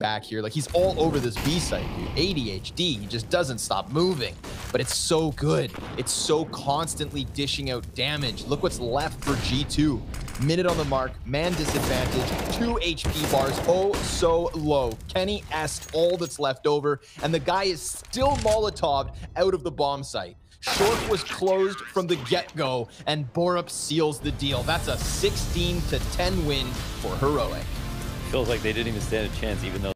back here. Like he's all over this B site, dude. ADHD. He just doesn't stop moving. But it's so good. It's so constantly dishing out damage. Look what's left for G2. Minute on the mark, man disadvantage, two HP bars, oh so low. kennyS, all that's left over, and the guy is still molotoved out of the bomb site. Short was closed from the get-go, and b0RUP seals the deal. That's a 16 to 10 win for Heroic. Feels like they didn't even stand a chance, even though